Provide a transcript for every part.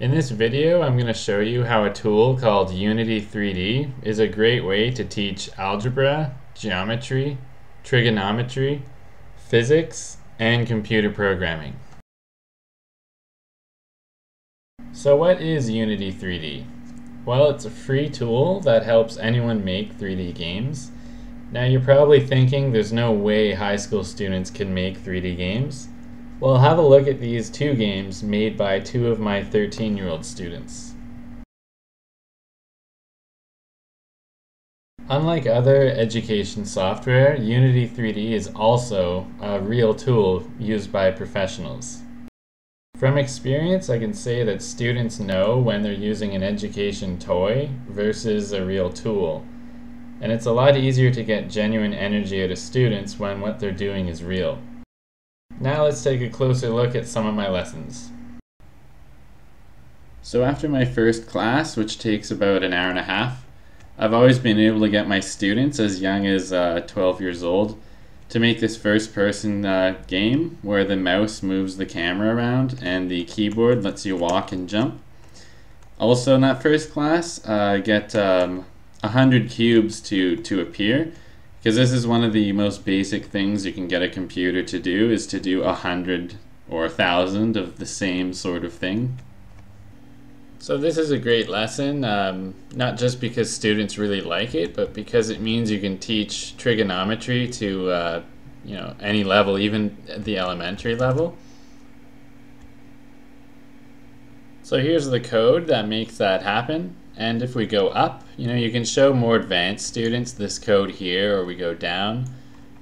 In this video, I'm going to show you how a tool called Unity 3D is a great way to teach algebra, geometry, trigonometry, physics, and computer programming. So what is Unity 3D? Well, it's a free tool that helps anyone make 3D games. Now you're probably thinking there's no way high school students can make 3D games. Well, have a look at these two games made by two of my 13 year old students. Unlike other education software, Unity 3D is also a real tool used by professionals. From experience, I can say that students know when they're using an education toy versus a real tool. And it's a lot easier to get genuine energy out of students when what they're doing is real. Now let's take a closer look at some of my lessons. So after my first class, which takes about an hour and a half, I've always been able to get my students as young as uh, 12 years old to make this first person uh, game where the mouse moves the camera around and the keyboard lets you walk and jump. Also in that first class, uh, get um, 100 cubes to, to appear because this is one of the most basic things you can get a computer to do is to do a hundred or a thousand of the same sort of thing. So this is a great lesson, um, not just because students really like it, but because it means you can teach trigonometry to uh, you know any level, even the elementary level. So here's the code that makes that happen. And if we go up, you know, you can show more advanced students this code here, or we go down.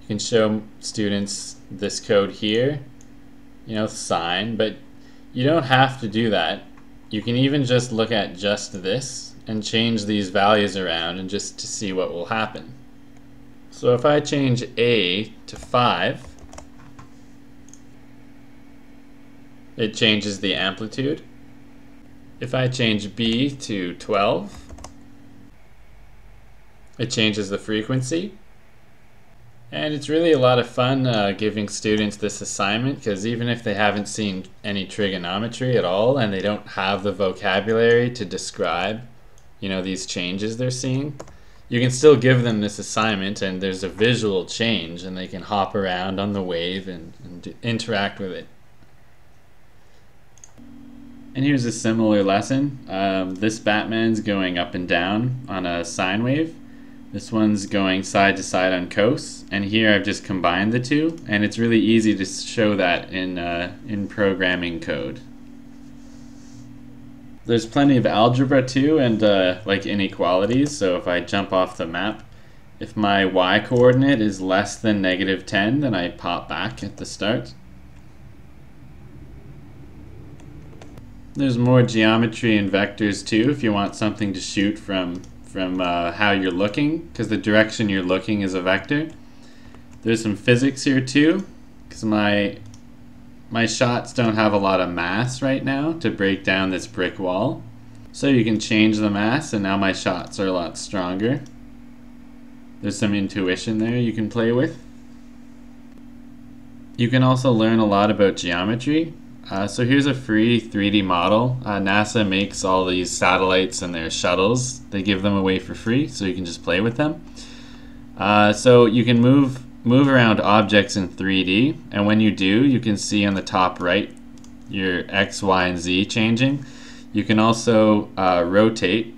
You can show students this code here, you know, sine, but you don't have to do that. You can even just look at just this and change these values around and just to see what will happen. So if I change A to 5, it changes the amplitude. If I change B to 12, it changes the frequency. And it's really a lot of fun uh, giving students this assignment because even if they haven't seen any trigonometry at all and they don't have the vocabulary to describe, you know, these changes they're seeing, you can still give them this assignment and there's a visual change and they can hop around on the wave and, and interact with it. And here's a similar lesson. Um, this Batman's going up and down on a sine wave. This one's going side to side on cos. And here I've just combined the two. And it's really easy to show that in, uh, in programming code. There's plenty of algebra too and uh, like inequalities. So if I jump off the map, if my y coordinate is less than negative 10, then I pop back at the start. There's more geometry and vectors too if you want something to shoot from from uh, how you're looking because the direction you're looking is a vector. There's some physics here too because my my shots don't have a lot of mass right now to break down this brick wall. So you can change the mass and now my shots are a lot stronger. There's some intuition there you can play with. You can also learn a lot about geometry uh, so here's a free 3D model. Uh, NASA makes all these satellites and their shuttles. They give them away for free, so you can just play with them. Uh, so you can move move around objects in 3D, and when you do, you can see on the top right your X, Y, and Z changing. You can also uh, rotate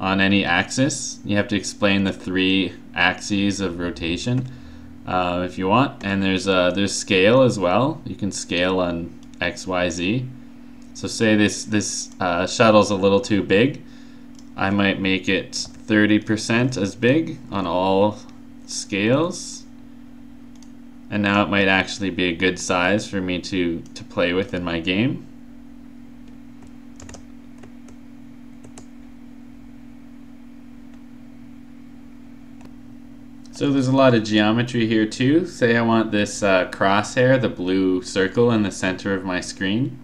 on any axis. You have to explain the three axes of rotation uh, if you want. And there's there's scale as well. You can scale on XYZ. So say this, this uh, shuttle's a little too big. I might make it 30% as big on all scales. And now it might actually be a good size for me to, to play with in my game. So there's a lot of geometry here too. Say I want this uh, crosshair, the blue circle in the center of my screen.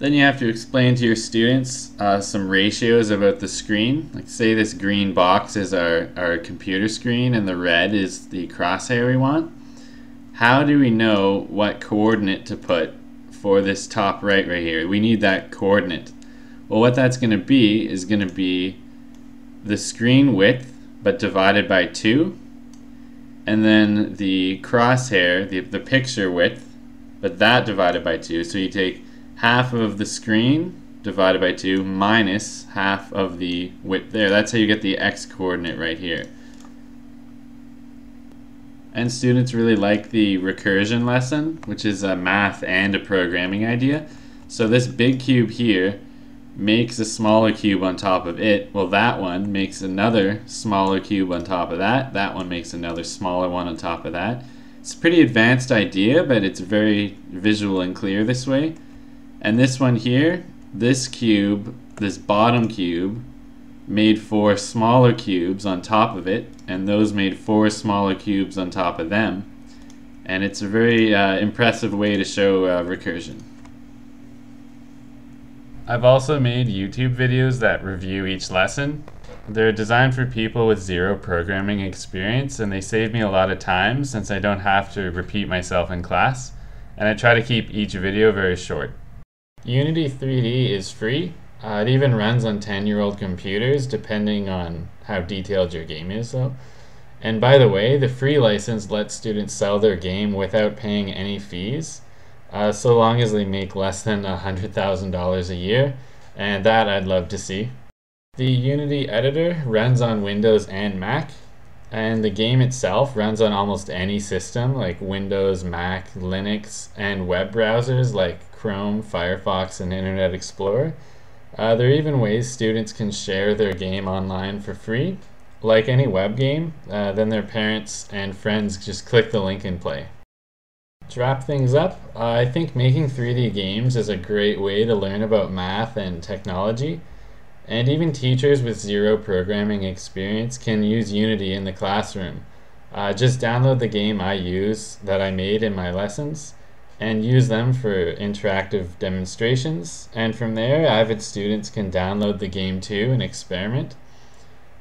Then you have to explain to your students uh, some ratios about the screen. Like say this green box is our, our computer screen and the red is the crosshair we want. How do we know what coordinate to put for this top right right here. We need that coordinate. Well, what that's going to be is going to be the screen width, but divided by 2, and then the crosshair, the, the picture width, but that divided by 2. So you take half of the screen divided by 2 minus half of the width there. That's how you get the x coordinate right here. And students really like the recursion lesson, which is a math and a programming idea. So this big cube here makes a smaller cube on top of it. Well, that one makes another smaller cube on top of that. That one makes another smaller one on top of that. It's a pretty advanced idea, but it's very visual and clear this way. And this one here, this cube, this bottom cube, made four smaller cubes on top of it, and those made four smaller cubes on top of them. And it's a very uh, impressive way to show uh, recursion. I've also made YouTube videos that review each lesson. They're designed for people with zero programming experience, and they save me a lot of time since I don't have to repeat myself in class. And I try to keep each video very short. Unity 3D is free. Uh, it even runs on 10 year old computers, depending on how detailed your game is, though. And by the way, the free license lets students sell their game without paying any fees, uh, so long as they make less than $100,000 a year, and that I'd love to see. The Unity editor runs on Windows and Mac, and the game itself runs on almost any system like Windows, Mac, Linux, and web browsers like Chrome, Firefox, and Internet Explorer. Uh, there are even ways students can share their game online for free. Like any web game, uh, then their parents and friends just click the link and play. To wrap things up, I think making 3D games is a great way to learn about math and technology. And even teachers with zero programming experience can use Unity in the classroom. Uh, just download the game I use that I made in my lessons and use them for interactive demonstrations. And from there, avid students can download the game too and experiment.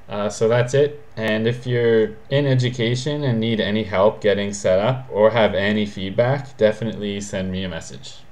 Uh, so that's it. And if you're in education and need any help getting set up or have any feedback, definitely send me a message.